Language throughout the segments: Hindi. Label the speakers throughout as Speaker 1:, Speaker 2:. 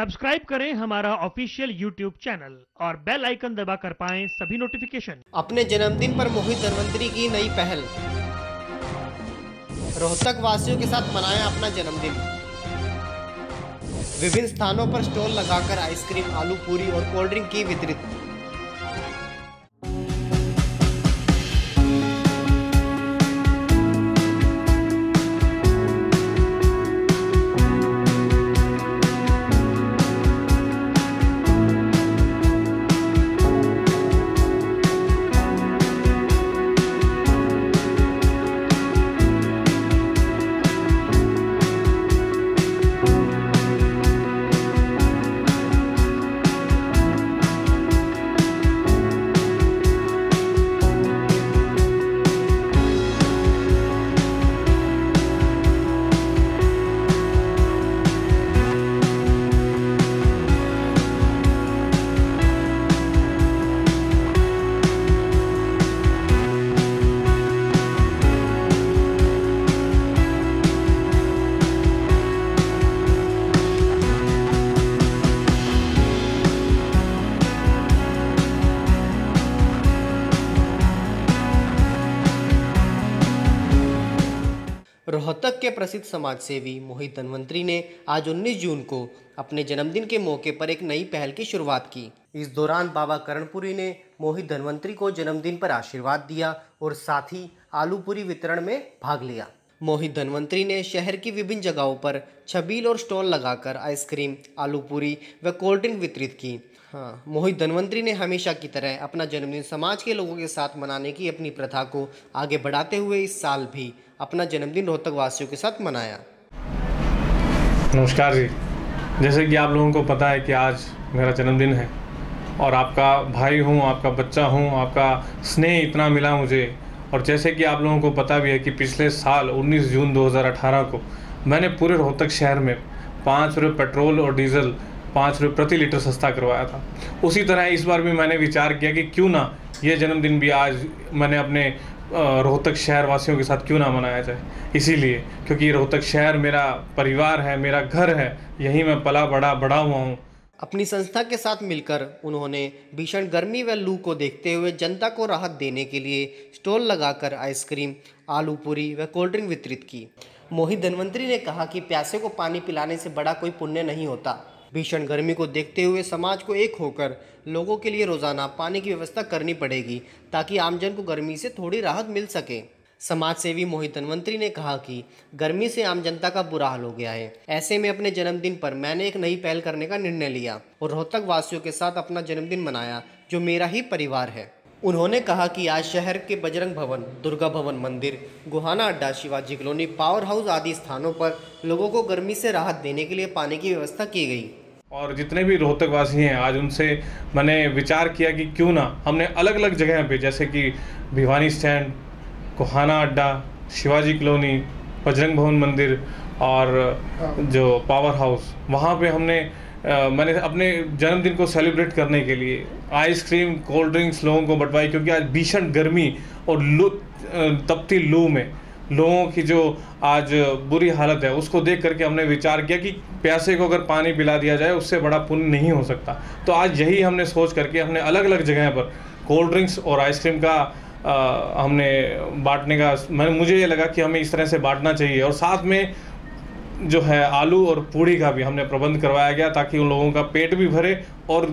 Speaker 1: सब्सक्राइब करें हमारा ऑफिशियल यूट्यूब चैनल और बेल आइकन दबा कर पाएँ सभी नोटिफिकेशन
Speaker 2: अपने जन्मदिन पर मोहित धनवंतरी की नई पहल। रोहतक वासियों के साथ मनाया अपना जन्मदिन। विभिन्न स्थानों पर स्टॉल लगाकर आइसक्रीम, आलू पूरी और कोल्ड ड्रिंक की वितरित। रोहतक के प्रसिद्ध समाजसेवी मोहित धनवंतरी ने आज 19 जून को अपने जन्मदिन के मौके पर एक नई पहल की शुरुआत की। इस दौरान बाबा करणपुरी ने मोहित धनवंतरी को जन्मदिन पर आशीर्वाद दिया और साथ ही आलू पूरी वितरण में भाग लिया। मोहित धनवंतरी ने शहर की विभिन्न जगहों पर छबील और स्टॉल लगाकर आइसक्रीम आलू पूरी व कोल्ड ड्रिंक वितरित की। हाँ मोहित धनवंतरी ने हमेशा की तरह अपना जन्मदिन समाज के लोगों के साथ मनाने की अपनी प्रथा को आगे बढ़ाते हुए इस साल भी अपना जन्मदिन रोहतक वासियों के साथ मनाया।
Speaker 3: नमस्कार जी। जैसे कि आप लोगों को पता है कि आज मेरा जन्मदिन है और आपका भाई हूँ, आपका बच्चा हूँ, आपका स्नेह इतना मिला मुझे। और जैसे कि आप लोगों को पता भी है कि पिछले साल 19 जून 2018 को मैंने पूरे रोहतक शहर में पाँच रुपये पेट्रोल और डीजल, पाँच रुपये प्रति लीटर सस्ता करवाया था। उसी तरह इस बार भी मैंने विचार किया कि क्यों ना ये जन्मदिन भी आज मैंने अपने रोहतक शहर वासियों के साथ क्यों ना मनाया जाए? इसीलिए, क्योंकि रोहतक शहर मेरा परिवार है, मेरा घर है, यहीं मैं पला बड़ा बड़ा हुआ हूँ।
Speaker 2: अपनी संस्था के साथ मिलकर उन्होंने भीषण गर्मी व लू को देखते हुए जनता को राहत देने के लिए स्टॉल लगाकर आइसक्रीम, आलू पूरी व कोल्ड ड्रिंक वितरित की। मोहित धनवंतरी ने कहा कि प्यासे को पानी पिलाने से बड़ा कोई पुण्य नहीं होता। भीषण गर्मी को देखते हुए समाज को एक होकर लोगों के लिए रोज़ाना पानी की व्यवस्था करनी पड़ेगी, ताकि आमजन को गर्मी से थोड़ी राहत मिल सके। समाज सेवी मोहित धनवंतरी ने कहा कि गर्मी से आम जनता का बुरा हाल हो गया है। ऐसे में अपने जन्मदिन पर मैंने एक नई पहल करने का निर्णय लिया और रोहतक वासियों के साथ अपना जन्मदिन मनाया, जो मेरा ही परिवार है। उन्होंने कहा कि आज शहर के बजरंग भवन, दुर्गा भवन मंदिर, गुहाना अड्डा, शिवाजी कॉलोनी, पावर हाउस आदि स्थानों पर लोगों को गर्मी से राहत देने के लिए पानी की व्यवस्था की गई।
Speaker 3: और जितने भी रोहतक वासी हैं आज उनसे मैंने विचार किया कि क्यों ना हमने अलग अलग जगह पे जैसे कि भिवानी स्टैंड कोहाना अड्डा शिवाजी कॉलोनी बजरंग भवन मंदिर और जो पावर हाउस वहाँ पे हमने आ, मैंने अपने जन्मदिन को सेलिब्रेट करने के लिए आइसक्रीम कोल्ड ड्रिंक्स लोगों को बंटवाई क्योंकि आज भीषण गर्मी और लू तपती लू में लोगों की जो आज बुरी हालत है उसको देख करके हमने विचार किया कि प्यासे को अगर पानी पिला दिया जाए उससे बड़ा पुण्य नहीं हो सकता। तो आज यही हमने सोच करके हमने अलग अलग जगह पर कोल्ड ड्रिंक्स और आइसक्रीम का आ, हमने बांटने का मैं मुझे ये लगा कि हमें इस तरह से बांटना चाहिए। और साथ में जो है आलू और पूड़ी का भी हमने प्रबंध करवाया गया ताकि उन लोगों का पेट भी भरे और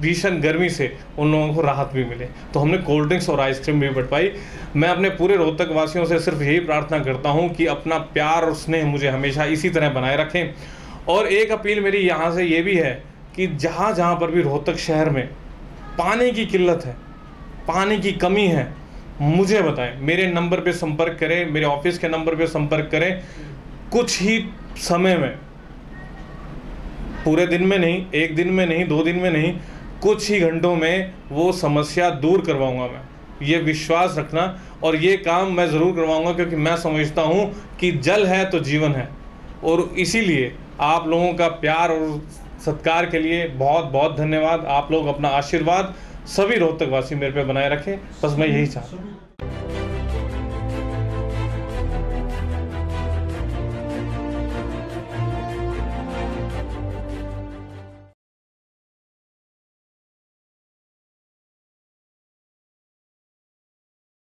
Speaker 3: भीषण गर्मी से उन लोगों को राहत भी मिले। तो हमने कोल्ड ड्रिंक्स और आइसक्रीम भी बटवाई। मैं अपने पूरे रोहतक वासियों से सिर्फ़ यही प्रार्थना करता हूँ कि अपना प्यार और स्नेह मुझे हमेशा इसी तरह बनाए रखें। और एक अपील मेरी यहाँ से ये भी है कि जहाँ जहाँ पर भी रोहतक शहर में पानी की किल्लत है, पानी की कमी है, मुझे बताएँ, मेरे नंबर पे संपर्क करें, मेरे ऑफ़िस के नंबर पे संपर्क करें, कुछ ही समय में। पूरे दिन में नहीं, एक दिन में नहीं, दो दिन में नहीं, कुछ ही घंटों में वो समस्या दूर करवाऊँगा मैं। ये विश्वास रखना और ये काम मैं ज़रूर करवाऊँगा क्योंकि मैं समझता हूँ कि जल है तो जीवन है। और इसीलिए आप लोगों का प्यार और सत्कार के लिए बहुत बहुत धन्यवाद। आप लोग अपना आशीर्वाद सभी रोहतक वासी मेरे पे बनाए रखें। बस मैं यही चाहता हूँ।